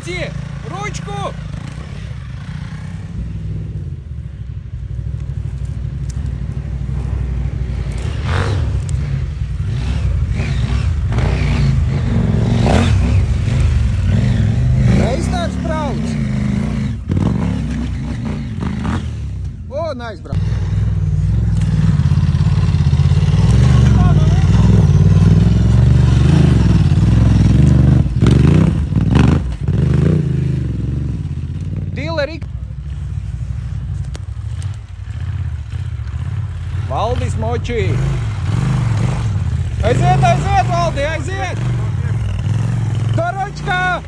Помогите! Ручку! nice, bro. galerija. Valdis Močī. Aiziet, aiziet, Valdi, aiziet! Doročka!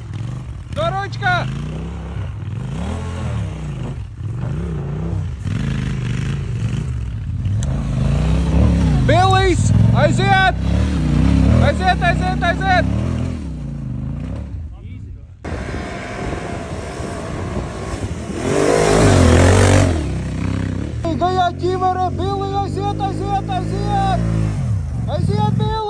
Doročka! Bilijs, aiziet! Aiziet, aiziet, aiziet! aiziet. おいしいよ